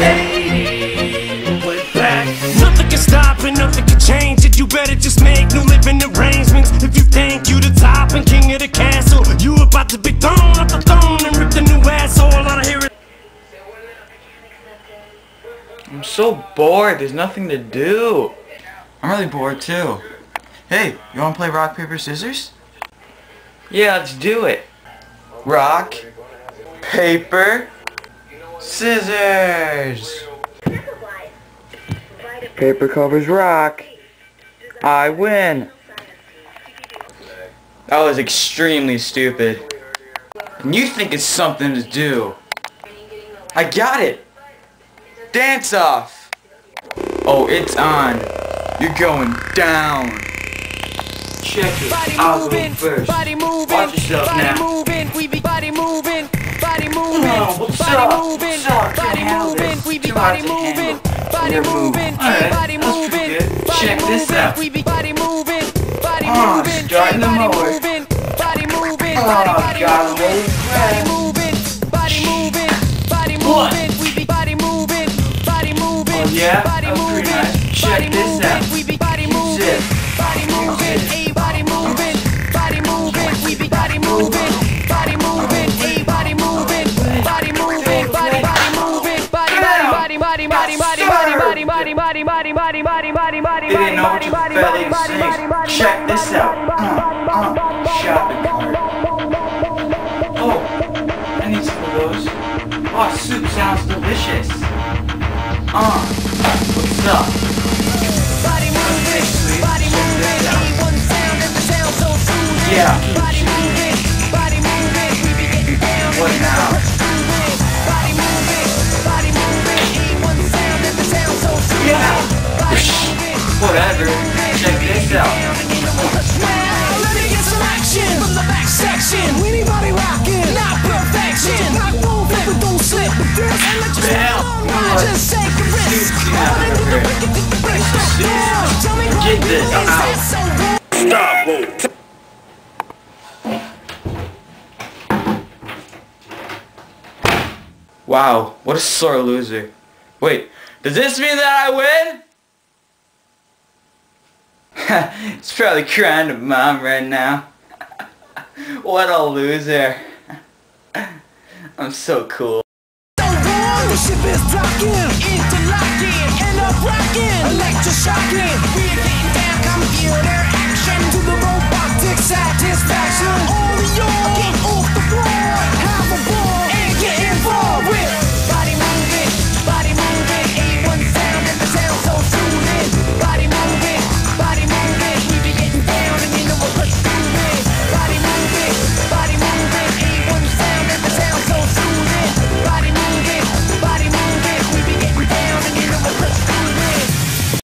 Nothing can stop nothing can change it. You better just make new living arrangements. If you think you the top and king of the castle, you about to be thrown off the throne and rip the new asshole out of here. I'm so bored. There's nothing to do. I'm really bored too. Hey, you want to play rock, paper, scissors? Yeah, let's do it. Rock, paper, scissors. Paper covers rock. I win. That was extremely stupid. And you think it's something to do. I got it. Dance off. Oh, it's on. You're going down. Check it. Body I'll moving, go first. body moving, Watch yourself body now. moving, we be body moving, body moving, Oh, what's body moving, body moving, we be body moving, body moving, body moving, body Check this moving, out. we be body moving, body moving, the body moving, body moving, Oh, body body moving, move body moving, body moving, body moving, we be body moving, body moving, Oh, body was pretty moving. Check this out. we be body moving, body body body body body body body body body body body body body body body They didn't know what body body body body Check this out. Uh, uh, shopping cart. Oh, I need some of those. Oh, soup sounds delicious. Uh, what's up? Body moving, body moving, A1 sound and the sound so soothing. Yeah. Whatever. Check this out. Let me get some action from the back section. Anybody rocking, not perfection. Rock moving, but don't slip with. And let your Bam. just take a risk. Suits, yeah, All into the okay. wicked, get the break back Suits. down. Tell me Get this, I'm out. that so? Wow, what a sore loser. Wait, does this mean that I win? it's probably crying to mom right now. what a loser. I'm so cool. Electroshocking. We're getting